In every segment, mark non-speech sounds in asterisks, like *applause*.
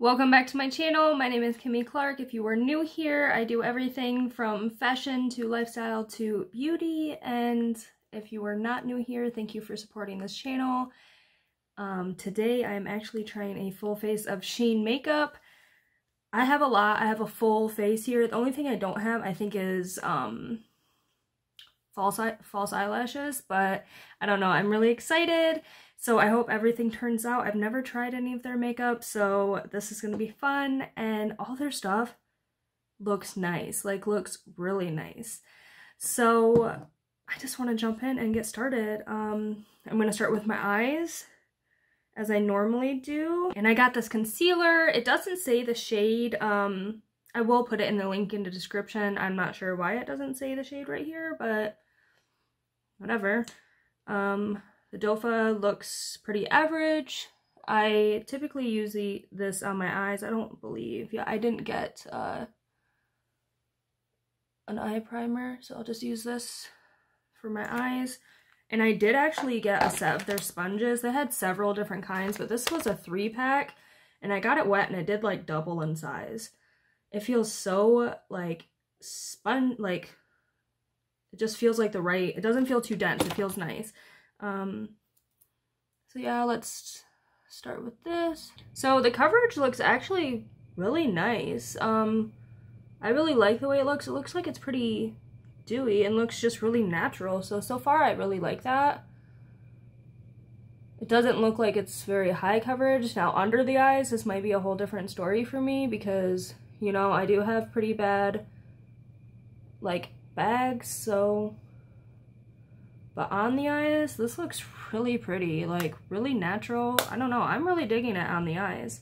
Welcome back to my channel. My name is Kimmy Clark. If you are new here, I do everything from fashion to lifestyle to beauty. And if you are not new here, thank you for supporting this channel. Um, today I am actually trying a full face of Shein makeup. I have a lot. I have a full face here. The only thing I don't have, I think, is um, false, false eyelashes. But I don't know. I'm really excited. So I hope everything turns out. I've never tried any of their makeup, so this is going to be fun. And all their stuff looks nice, like looks really nice. So I just want to jump in and get started. Um, I'm going to start with my eyes as I normally do. And I got this concealer. It doesn't say the shade. Um, I will put it in the link in the description. I'm not sure why it doesn't say the shade right here, but whatever. Um, the doe foot looks pretty average. I typically use the, this on my eyes. I don't believe. Yeah, I didn't get uh, an eye primer, so I'll just use this for my eyes. And I did actually get a set of their sponges. They had several different kinds, but this was a three pack. And I got it wet and it did like double in size. It feels so like spun, like it just feels like the right, it doesn't feel too dense. It feels nice. Um, so yeah, let's start with this. So the coverage looks actually really nice. Um, I really like the way it looks. It looks like it's pretty dewy and looks just really natural. So, so far I really like that. It doesn't look like it's very high coverage. Now under the eyes, this might be a whole different story for me because, you know, I do have pretty bad, like, bags, so but on the eyes, this looks really pretty, like really natural. I don't know, I'm really digging it on the eyes.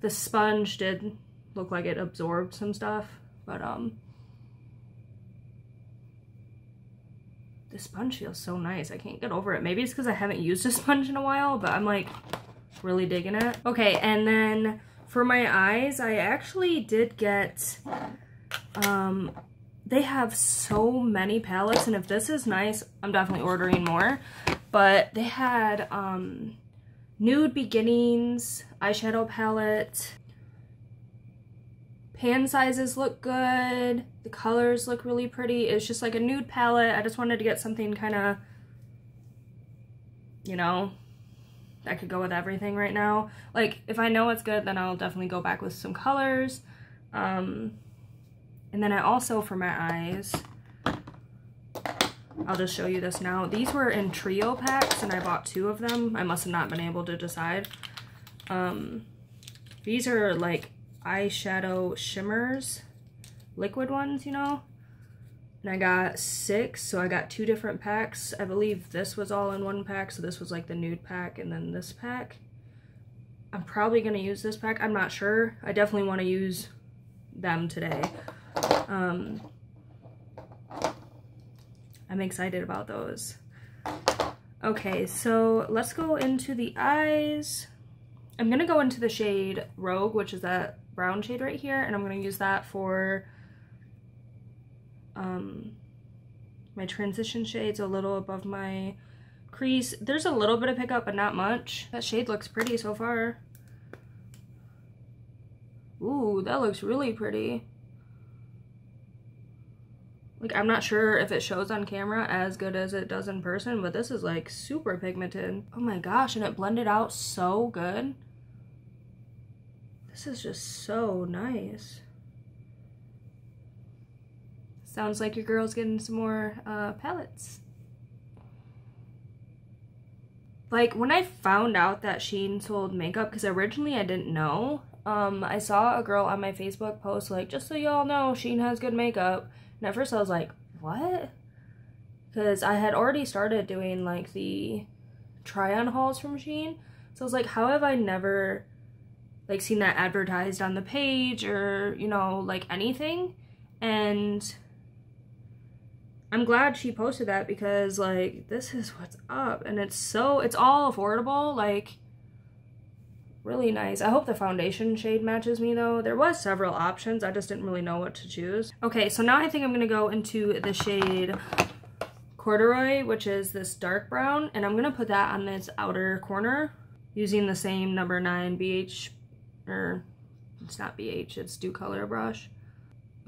The sponge did look like it absorbed some stuff, but um, the sponge feels so nice. I can't get over it. Maybe it's because I haven't used a sponge in a while, but I'm like really digging it. Okay, and then for my eyes, I actually did get um, they have so many palettes and if this is nice i'm definitely ordering more. But they had um nude beginnings eyeshadow palette. Pan sizes look good. The colors look really pretty. It's just like a nude palette. I just wanted to get something kind of you know that could go with everything right now. Like if i know it's good then i'll definitely go back with some colors. Um and then I also, for my eyes, I'll just show you this now. These were in trio packs and I bought two of them. I must have not been able to decide. Um, these are like eyeshadow shimmers, liquid ones, you know? And I got six, so I got two different packs. I believe this was all in one pack, so this was like the nude pack and then this pack. I'm probably going to use this pack. I'm not sure. I definitely want to use them today. Um, I'm excited about those. Okay, so let's go into the eyes. I'm going to go into the shade Rogue, which is that brown shade right here, and I'm going to use that for um, my transition shades a little above my crease. There's a little bit of pickup, but not much. That shade looks pretty so far. Ooh, that looks really pretty. Like, I'm not sure if it shows on camera as good as it does in person, but this is like super pigmented. Oh my gosh, and it blended out so good. This is just so nice. Sounds like your girl's getting some more uh, palettes. Like, when I found out that Shein sold makeup, because originally I didn't know, um, I saw a girl on my Facebook post like, just so y'all know, Shein has good makeup. And at first I was like, what? Because I had already started doing like the try on hauls from Shein. So I was like, how have I never like seen that advertised on the page or, you know, like anything? And I'm glad she posted that because like this is what's up and it's so it's all affordable like really nice. I hope the foundation shade matches me though. There was several options. I just didn't really know what to choose. Okay, so now I think I'm going to go into the shade Corduroy, which is this dark brown. And I'm going to put that on this outer corner using the same number 9 BH or it's not BH, it's Docolor brush.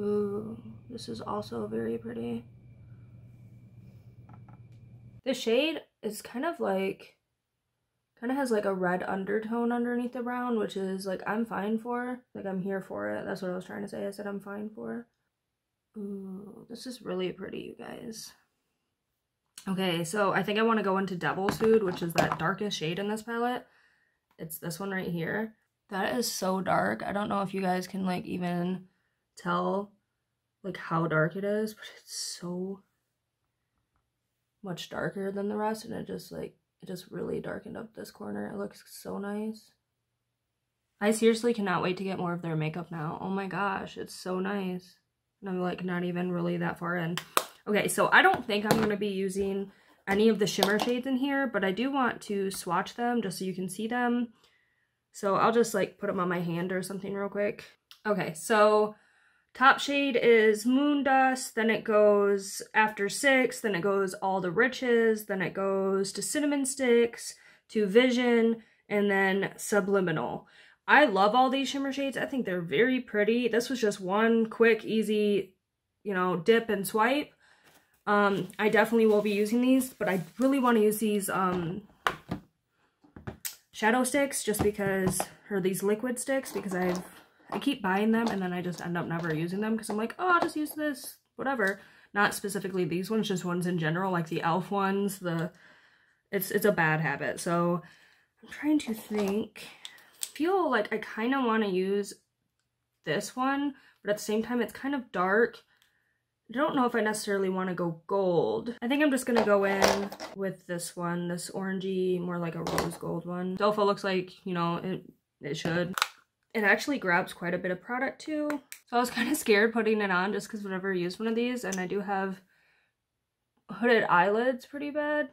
Ooh, this is also very pretty. The shade is kind of like, kind of has like a red undertone underneath the brown, which is like I'm fine for. Like I'm here for it. That's what I was trying to say. I said I'm fine for. Ooh, this is really pretty, you guys. Okay, so I think I want to go into Devil's Food, which is that darkest shade in this palette. It's this one right here. That is so dark. I don't know if you guys can like even tell like how dark it is, but it's so much darker than the rest and it just like it just really darkened up this corner. It looks so nice. I seriously cannot wait to get more of their makeup now. Oh my gosh, it's so nice. And I'm like not even really that far in. Okay, so I don't think I'm going to be using any of the shimmer shades in here, but I do want to swatch them just so you can see them. So I'll just like put them on my hand or something real quick. Okay, so top shade is Moon Dust, then it goes After Six, then it goes All the Riches, then it goes to Cinnamon Sticks, to Vision, and then Subliminal. I love all these shimmer shades. I think they're very pretty. This was just one quick, easy, you know, dip and swipe. Um, I definitely will be using these, but I really want to use these um, shadow sticks just because, or these liquid sticks because I've, I keep buying them and then I just end up never using them because I'm like, oh, I'll just use this, whatever. Not specifically these ones, just ones in general, like the e.l.f. ones, the, it's, it's a bad habit. So I'm trying to think, feel like I kind of want to use this one, but at the same time, it's kind of dark I don't know if I necessarily want to go gold. I think I'm just going to go in with this one, this orangey, more like a rose gold one. Doe foot looks like, you know, it, it should. It actually grabs quite a bit of product too. So I was *laughs* kind of scared putting it on just because I've never used one of these and I do have hooded eyelids pretty bad.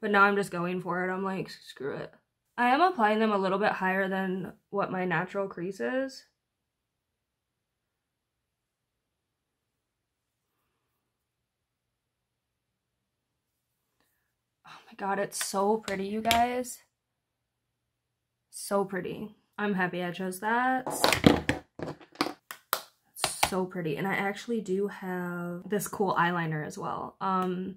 But now I'm just going for it. I'm like, screw it. I am applying them a little bit higher than what my natural crease is. Oh my god, it's so pretty, you guys. So pretty. I'm happy I chose that. So pretty. And I actually do have this cool eyeliner as well. Um,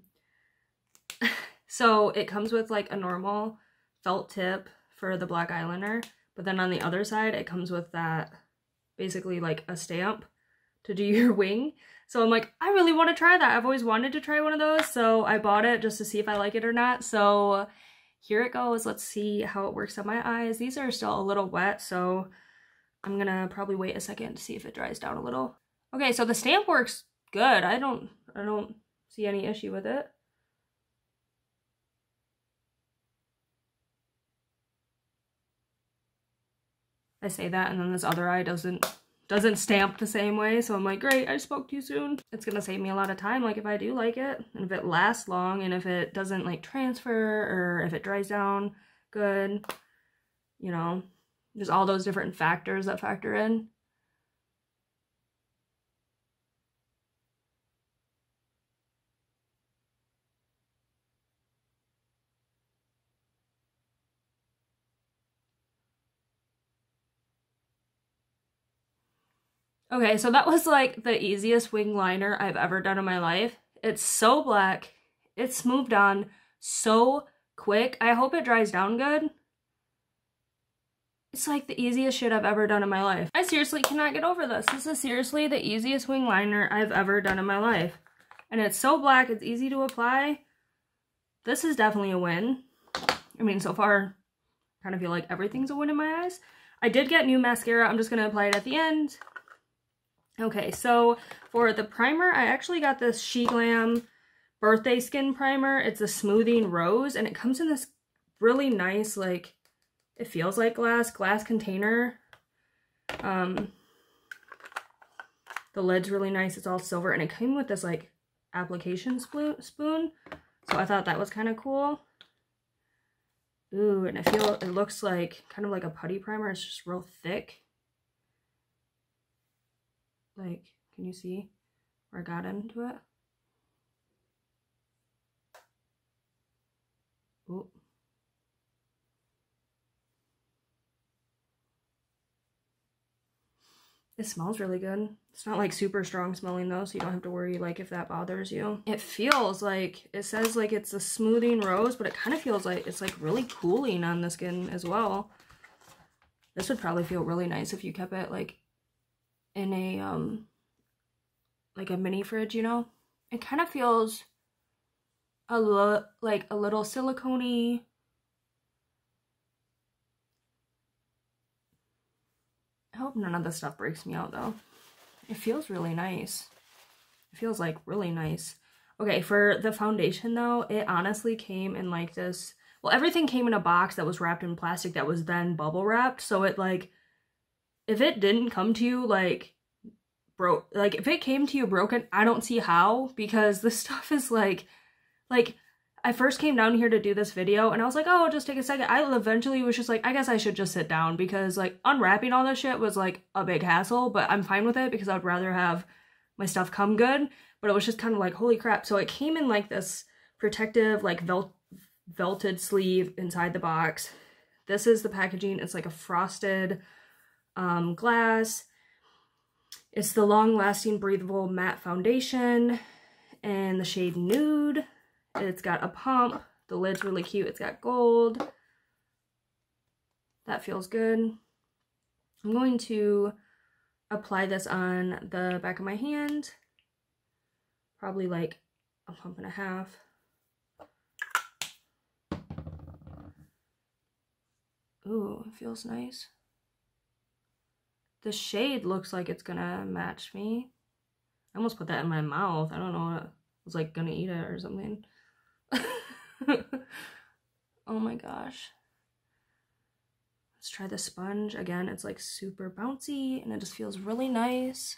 *laughs* so it comes with like a normal felt tip for the black eyeliner. But then on the other side, it comes with that basically like a stamp to do *laughs* your wing. So I'm like, I really want to try that. I've always wanted to try one of those, so I bought it just to see if I like it or not. So here it goes. Let's see how it works on my eyes. These are still a little wet, so I'm gonna probably wait a second to see if it dries down a little. Okay, so the stamp works good. I don't, I don't see any issue with it. I say that and then this other eye doesn't doesn't stamp the same way. So I'm like, great, I spoke too soon. It's gonna save me a lot of time, like if I do like it, and if it lasts long, and if it doesn't like transfer, or if it dries down good, you know, there's all those different factors that factor in. Okay, so that was like the easiest wing liner I've ever done in my life. It's so black. It's moved on so quick. I hope it dries down good. It's like the easiest shit I've ever done in my life. I seriously cannot get over this. This is seriously the easiest wing liner I've ever done in my life. And it's so black, it's easy to apply. This is definitely a win. I mean, so far, I kind of feel like everything's a win in my eyes. I did get new mascara. I'm just going to apply it at the end. Okay, so for the primer, I actually got this SheGlam Birthday Skin Primer. It's a smoothing rose, and it comes in this really nice, like, it feels like glass, glass container. Um, the lid's really nice. It's all silver, and it came with this, like, application spoon. So I thought that was kind of cool. Ooh, and I feel it looks like kind of like a putty primer. It's just real thick. Like, can you see where I got into it? Oh. It smells really good. It's not like super strong smelling though, so you don't have to worry like if that bothers you. It feels like, it says like it's a smoothing rose, but it kind of feels like it's like really cooling on the skin as well. This would probably feel really nice if you kept it like in a, um, like a mini fridge, you know? It kind of feels a little, like a little silicone I hope none of this stuff breaks me out though. It feels really nice. It feels like really nice. Okay, for the foundation though, it honestly came in like this, well, everything came in a box that was wrapped in plastic that was then bubble wrapped. So it like, if it didn't come to you like broke, like if it came to you broken, I don't see how because this *laughs* stuff is like, like I first came down here to do this video and I was like, oh, just take a second. I eventually was just like, I guess I should just sit down because like unwrapping all this shit was like a big hassle, but I'm fine with it because I'd rather have my stuff come good. But it was just kind of like, holy crap. So it came in like this protective, like vel velted sleeve inside the box. This is the packaging. It's like a frosted um, glass. It's the long lasting breathable matte foundation and the shade nude. It's got a pump. The lid's really cute. It's got gold. That feels good. I'm going to apply this on the back of my hand. Probably like a pump and a half. Ooh, it feels nice. The shade looks like it's gonna match me. I almost put that in my mouth. I don't know I was like gonna eat it or something. *laughs* oh my gosh. Let's try the sponge. Again, it's like super bouncy and it just feels really nice.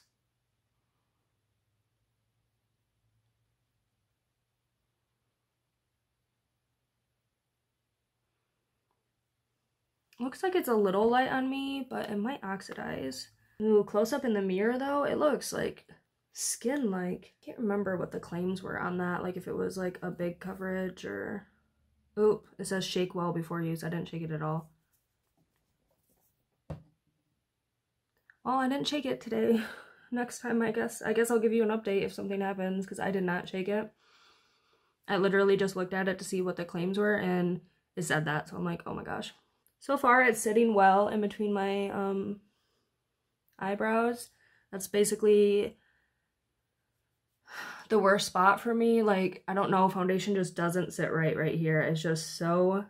Looks like it's a little light on me, but it might oxidize. Ooh, close up in the mirror though, it looks like skin like. I Can't remember what the claims were on that, like if it was like a big coverage or... Oop, it says shake well before use. I didn't shake it at all. Well, I didn't shake it today. *laughs* Next time, I guess. I guess I'll give you an update if something happens because I did not shake it. I literally just looked at it to see what the claims were and it said that. So I'm like, oh my gosh. So far, it's sitting well in between my um, eyebrows. That's basically the worst spot for me. Like, I don't know, foundation just doesn't sit right right here. It's just so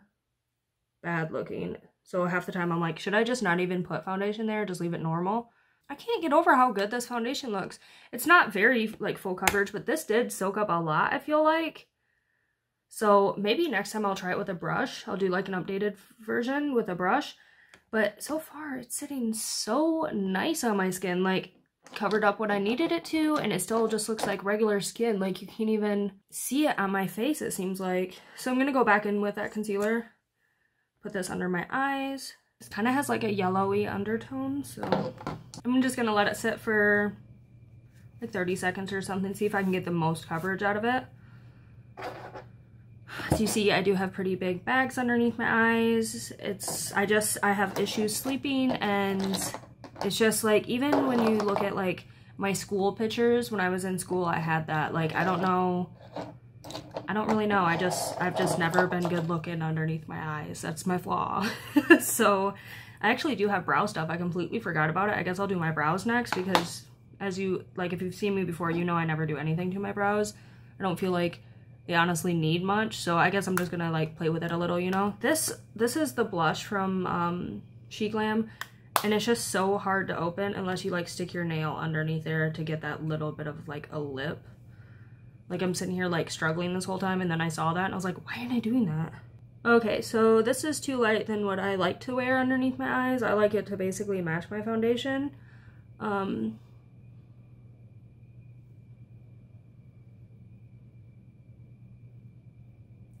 bad looking. So half the time I'm like, should I just not even put foundation there? Just leave it normal? I can't get over how good this foundation looks. It's not very like full coverage, but this did soak up a lot, I feel like. So maybe next time I'll try it with a brush. I'll do like an updated version with a brush. But so far, it's sitting so nice on my skin. Like, covered up what I needed it to and it still just looks like regular skin like you can't even see it on my face it seems like so I'm gonna go back in with that concealer put this under my eyes this kind of has like a yellowy undertone so I'm just gonna let it sit for like 30 seconds or something see if I can get the most coverage out of it as you see I do have pretty big bags underneath my eyes it's I just I have issues sleeping and it's just like, even when you look at like my school pictures, when I was in school, I had that. Like, I don't know. I don't really know. I just, I've just never been good looking underneath my eyes. That's my flaw. *laughs* so I actually do have brow stuff. I completely forgot about it. I guess I'll do my brows next because as you, like if you've seen me before, you know I never do anything to my brows. I don't feel like they honestly need much. So I guess I'm just gonna like play with it a little, you know? This, this is the blush from um, SheGlam. And it's just so hard to open unless you like stick your nail underneath there to get that little bit of like a lip. Like I'm sitting here like struggling this whole time and then I saw that and I was like, why am I doing that? Okay, so this is too light than what I like to wear underneath my eyes. I like it to basically match my foundation. Um,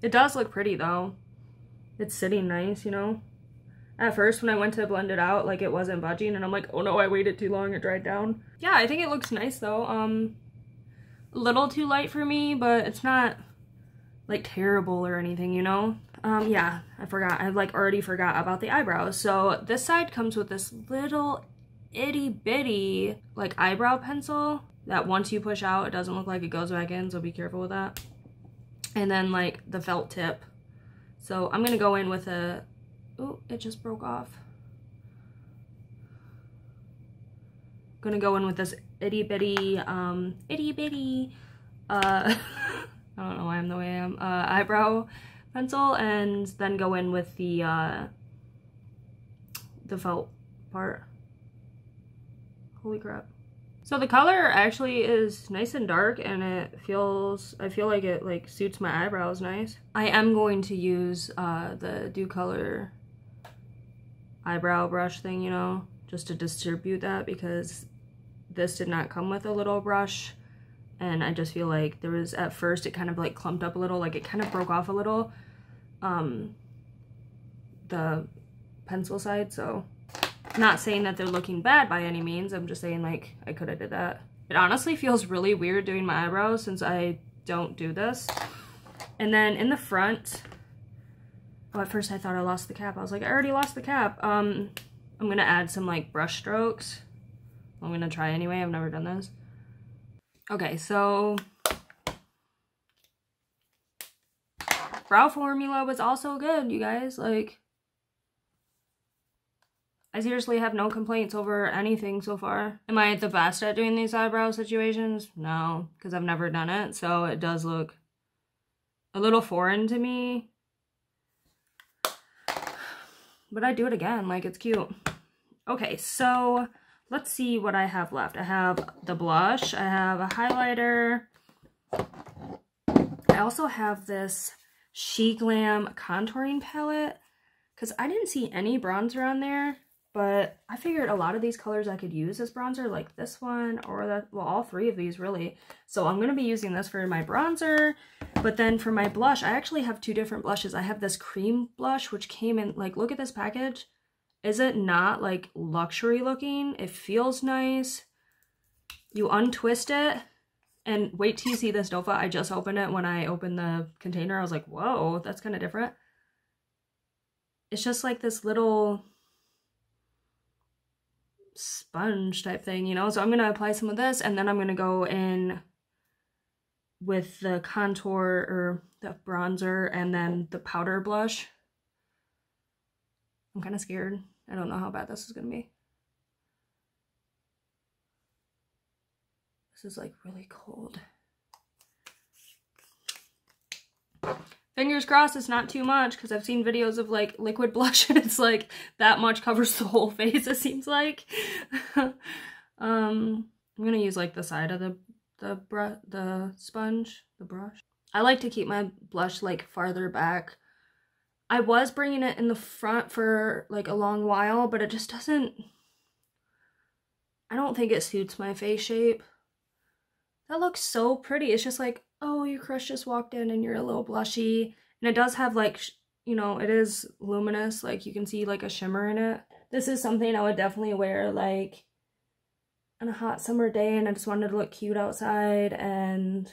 it does look pretty though. It's sitting nice, you know? At first, when I went to blend it out, like it wasn't budging and I'm like, oh no, I waited too long, it dried down. Yeah, I think it looks nice though. Um, a little too light for me, but it's not like terrible or anything, you know? Um, yeah, I forgot. I've like already forgot about the eyebrows. So this side comes with this little itty bitty like eyebrow pencil that once you push out, it doesn't look like it goes back in, so be careful with that. And then like the felt tip. So I'm gonna go in with a, oh, it just broke off. Gonna go in with this itty bitty, um, itty bitty, uh, *laughs* I don't know why I'm the way I am, uh, eyebrow pencil and then go in with the, uh, the felt part. Holy crap. So the color actually is nice and dark and it feels, I feel like it like suits my eyebrows nice. I am going to use uh, the Docolor eyebrow brush thing, you know, just to distribute that because this did not come with a little brush and I just feel like there was at first it kind of like clumped up a little like it kind of broke off a little um the pencil side so not saying that they're looking bad by any means. I'm just saying like I could have did that. It honestly feels really weird doing my eyebrows since I don't do this. And then in the front, oh, at first I thought I lost the cap. I was like, I already lost the cap. Um, I'm gonna add some like brush strokes. I'm gonna try anyway. I've never done this. Okay, so brow formula was also good, you guys. Like, I seriously have no complaints over anything so far. Am I the best at doing these eyebrow situations? No, because I've never done it, so it does look a little foreign to me. But I do it again, like it's cute. Okay, so let's see what I have left. I have the blush, I have a highlighter. I also have this SheGlam contouring palette because I didn't see any bronzer on there but I figured a lot of these colors I could use as bronzer, like this one or that, well, all three of these really. So I'm going to be using this for my bronzer, but then for my blush, I actually have two different blushes. I have this cream blush, which came in, like, look at this package. Is it not, like, luxury looking? It feels nice. You untwist it, and wait till you see this doe foot. I just opened it when I opened the container. I was like, whoa, that's kind of different. It's just like this little sponge type thing, you know? So I'm going to apply some of this and then I'm going to go in with the contour or the bronzer and then the powder blush. I'm kind of scared. I don't know how bad this is going to be. This is like really cold. Fingers crossed it's not too much because I've seen videos of like liquid blush *laughs* and it's like that much covers the whole face it seems like. *laughs* um, I'm gonna use like the side of the the brush, the sponge, the brush. I like to keep my blush like farther back. I was bringing it in the front for like a long while, but it just doesn't, I don't think it suits my face shape. That looks so pretty. It's just like oh, your crush just walked in and you're a little blushy. And it does have like, you know, it is luminous. Like you can see like a shimmer in it. This is something I would definitely wear like on a hot summer day and I just wanted to look cute outside and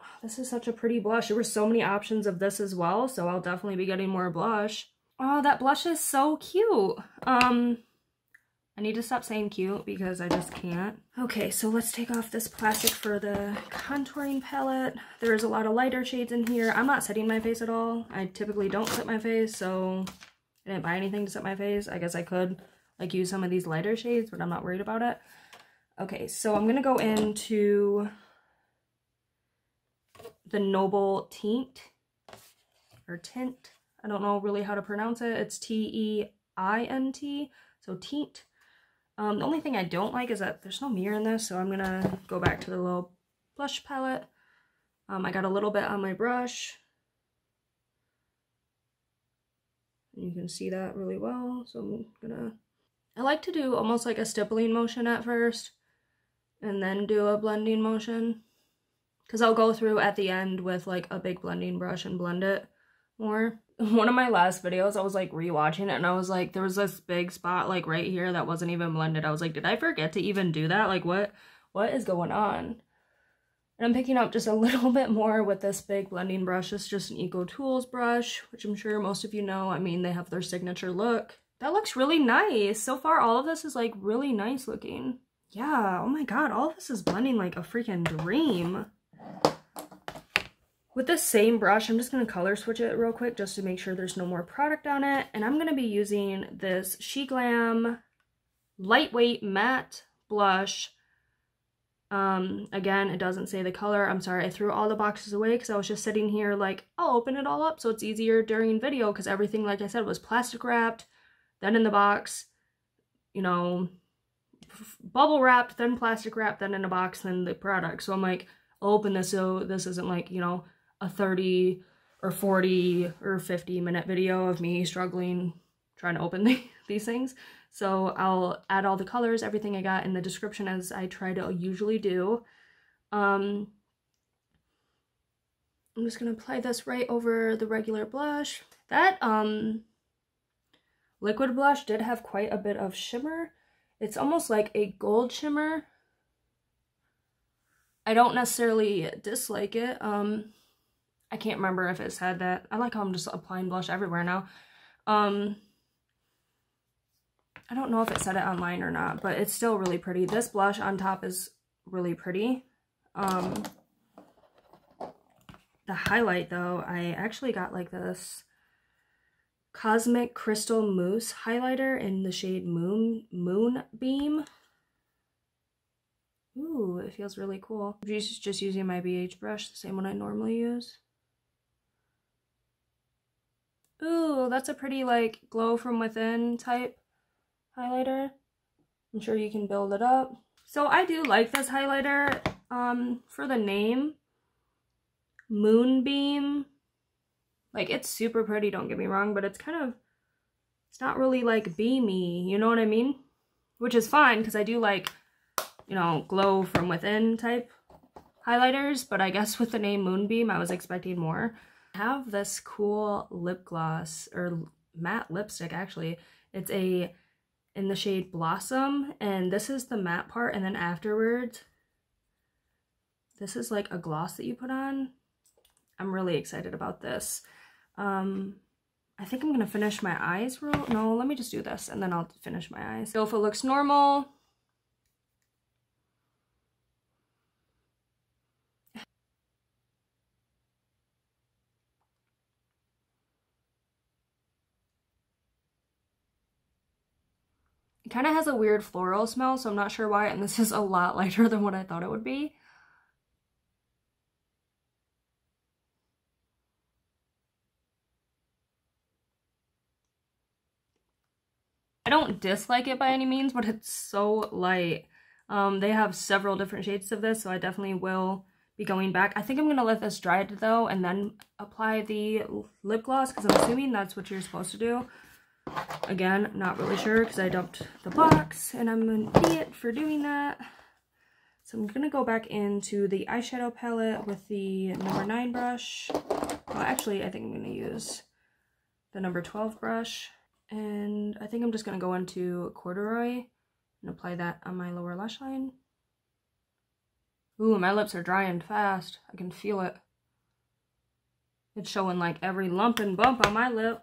oh, this is such a pretty blush. There were so many options of this as well, so I'll definitely be getting more blush. Oh, that blush is so cute. Um, I need to stop saying cute because I just can't. Okay, so let's take off this plastic for the contouring palette. There's a lot of lighter shades in here. I'm not setting my face at all. I typically don't set my face, so I didn't buy anything to set my face. I guess I could like use some of these lighter shades, but I'm not worried about it. Okay, so I'm gonna go into the Noble Tint, or Tint. I don't know really how to pronounce it. It's T-E-I-N-T, so Tint. Um, the only thing I don't like is that there's no mirror in this, so I'm gonna go back to the little blush palette. Um, I got a little bit on my brush. You can see that really well, so I'm gonna... I like to do almost like a stippling motion at first, and then do a blending motion. Because I'll go through at the end with like a big blending brush and blend it more. One of my last videos, I was like rewatching it and I was like, there was this big spot like right here that wasn't even blended. I was like, did I forget to even do that? Like what, what is going on? And I'm picking up just a *laughs* little bit more with this big blending brush. It's just an Eco Tools brush, which I'm sure most of you know. I mean, they have their signature look. That looks really nice. So far, all of this is like really nice looking. Yeah, oh my god, all of this is blending like a freaking dream. With the same brush, I'm just going to color switch it real quick just to make sure there's no more product on it. And I'm going to be using this SheGlam Lightweight Matte Blush. Um, again, it doesn't say the color. I'm sorry, I threw all the boxes away because I was just sitting here like, I'll open it all up so it's easier during video because everything, like I said, was plastic wrapped, then in the box, you know, bubble wrapped, then plastic wrapped, then in a box, then the product. So I'm like, I'll open this so this isn't like, you know, a 30 or 40 or 50 minute video of me struggling trying to open *laughs* the, these things. So I'll add all the colors, everything I got in the description as I try to usually do. Um, I'm just going to apply this right over the regular blush. That um, liquid blush did have quite a bit of shimmer. It's almost like a gold shimmer. I don't necessarily dislike it. Um, I can't remember if it said that. I like how I'm just applying blush everywhere now. Um, I don't know if it said it online or not, but it's still really pretty. This blush on top is really pretty. Um, the highlight, though, I actually got like this Cosmic Crystal Mousse highlighter in the shade Moon Moonbeam. Ooh, it feels really cool. I'm just, just using my BH brush, the same one I normally use. Ooh, that's a pretty like glow from within type highlighter. I'm sure you can build it up. So I do like this highlighter um, for the name. Moonbeam. Like it's super pretty, don't get me wrong, but it's kind of, it's not really like beamy, you know what I mean? Which is fine because I do like, you know, glow from within type highlighters, but I guess with the name Moonbeam, I was expecting more have this cool lip gloss or matte lipstick actually. It's a in the shade Blossom and this is the matte part and then afterwards this is like a gloss that you put on. I'm really excited about this. Um, I think I'm going to finish my eyes real... No, let me just do this and then I'll finish my eyes. So if it looks normal, kind of has a weird floral smell, so I'm not sure why, and this is a lot lighter than what I thought it would be. I don't dislike it by any means, but it's so light. Um, they have several different shades of this, so I definitely will be going back. I think I'm going to let this dry though and then apply the lip gloss because I'm assuming that's what you're supposed to do. Again, not really sure because I dumped the box and I'm an idiot for doing that. So I'm going to go back into the eyeshadow palette with the number 9 brush. Well, actually, I think I'm going to use the number 12 brush. And I think I'm just going to go into corduroy and apply that on my lower lash line. Ooh, my lips are drying fast. I can feel it. It's showing like every lump and bump on my lip.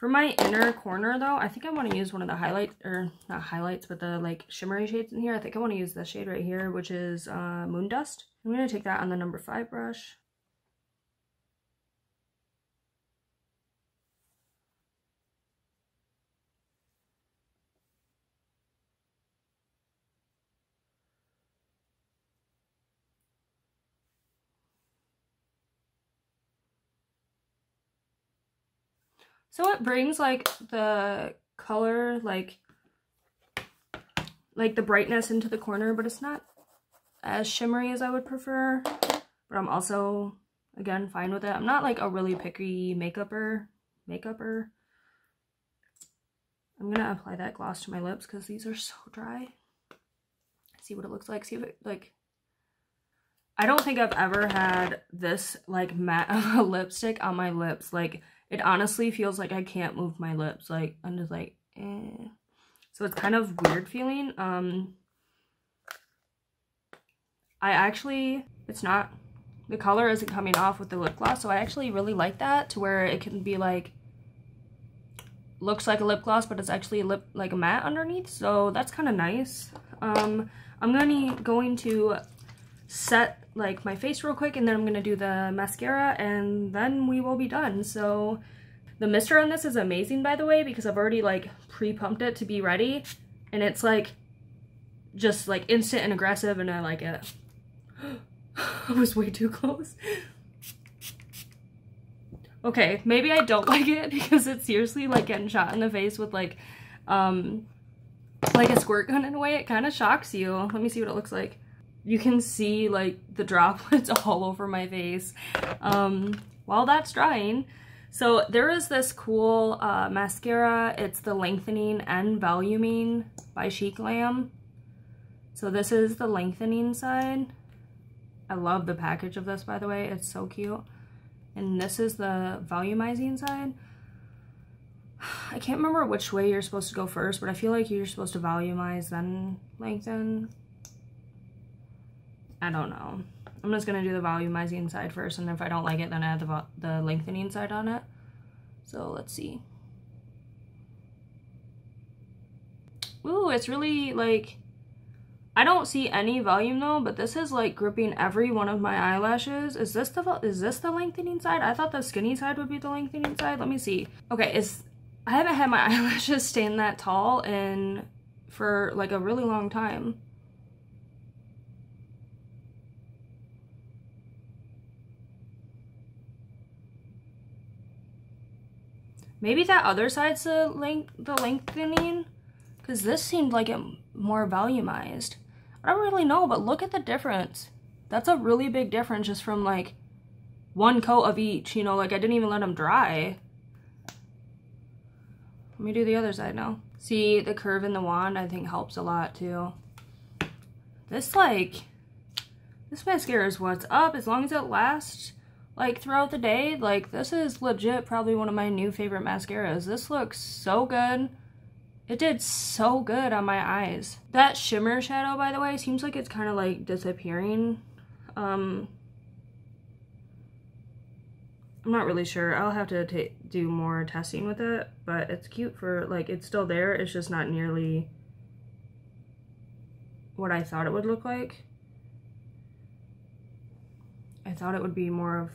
For my inner corner though, I think I want to use one of the highlights, or not highlights, but the like shimmery shades in here. I think I want to use the shade right here, which is uh, Moon Dust. I'm going to take that on the number five brush. So it brings like the color, like, like the brightness into the corner, but it's not as shimmery as I would prefer. But I'm also, again, fine with it. I'm not like a really picky makeupper, makeupper. I'm gonna apply that gloss to my lips because these are so dry. See what it looks like. See if it, like, I don't think I've ever had this, like, matte *laughs* lipstick on my lips. Like, it honestly feels like I can't move my lips. Like, I'm just like, eh. So it's kind of weird feeling. Um, I actually, it's not, the color isn't coming off with the lip gloss. So I actually really like that to where it can be like, looks like a lip gloss, but it's actually a lip like a matte underneath. So that's kind of nice. Um, I'm gonna going to set like my face real quick and then I'm gonna do the mascara and then we will be done. So the mister on this is amazing by the way because I've already like pre-pumped it to be ready and it's like just like instant and aggressive and I like it. *gasps* I was way too close. Okay, maybe I don't *laughs* like it because it's seriously like getting shot in the face with like, um, like a squirt gun in a way. It kind of shocks you. Let me see what it looks like. You can see like the droplets *laughs* all over my face um, while that's drying. So there is this cool uh, mascara. It's the Lengthening and Voluming by SheGlam. So this is the lengthening side. I love the package of this, by the way. It's so cute. And this is the volumizing side. *sighs* I can't remember which way you're supposed to go first, but I feel like you're supposed to volumize, then lengthen. I don't know. I'm just to do the volumizing side first, and if I don't like it, then I add the, the lengthening side on it. So let's see. Ooh, it's really like I don't see any volume though, but this is like gripping every one of my eyelashes. Is this the is this the lengthening side? I thought the skinny side would be the lengthening side. Let me see. Okay, is I haven't had my *laughs* eyelashes stand that tall in for like a really long time. Maybe that other side's the length the lengthening because this seemed like it more volumized. I don't really know, but look at the difference. That's a really big difference just from like one coat of each, you know, like I didn't even let them dry. Let me do the other side now. See, the curve in the wand I think helps a lot too. This like, this mascara is what's up as long as it lasts like throughout the day. Like this is legit probably one of my new favorite mascaras. This looks so good. It did so good on my eyes. That shimmer shadow, by the way, seems like it's kind of like disappearing. Um, I'm not really sure. I'll have to do more testing with it, but it's cute for, like, it's still there. It's just not nearly what I thought it would look like. I thought it would be more of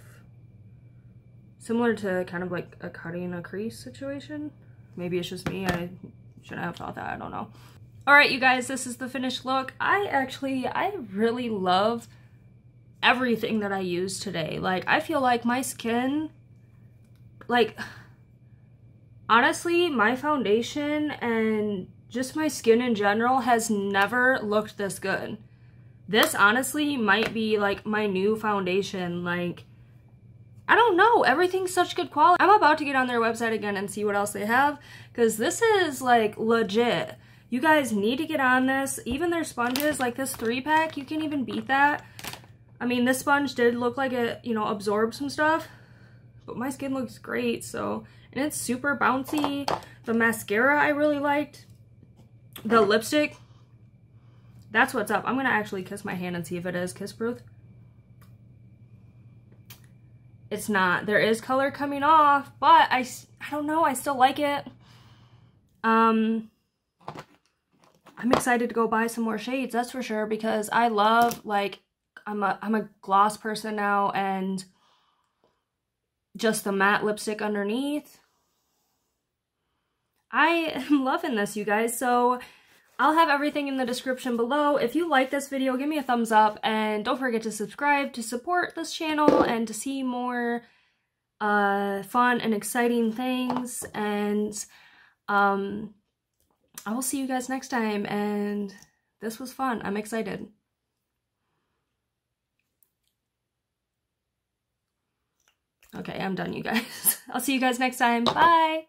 similar to kind of like a cutting a crease situation. Maybe it's just me. I shouldn't have thought that? I don't know. All right, you guys, this is the finished look. I actually, I really love everything that I used today. Like, I feel like my skin, like, honestly, my foundation and just my skin in general has never looked this good. This honestly might be like my new foundation. Like, I don't know. Everything's such good quality. I'm about to get on their website again and see what else they have because this is like legit. You guys need to get on this. Even their sponges, like this three pack, you can't even beat that. I mean, this sponge did look like it, you know, absorbed some stuff, but my skin looks great. So, and it's super bouncy. The mascara I really liked. The lipstick, that's what's up. I'm going to actually kiss my hand and see if it is kiss proof it's not. There is color coming off, but I, I don't know. I still like it. Um, I'm excited to go buy some more shades, that's for sure, because I love, like, I'm a, I'm a gloss person now, and just the matte lipstick underneath. I am *laughs* loving this, you guys, so I'll have everything in the description below. If you like this video, give me a thumbs up and don't forget to subscribe to support this channel and to see more uh, fun and exciting things. And um, I will see you guys next time. And this was fun. I'm excited. Okay, I'm done, you guys. *laughs* I'll see you guys next time. Bye!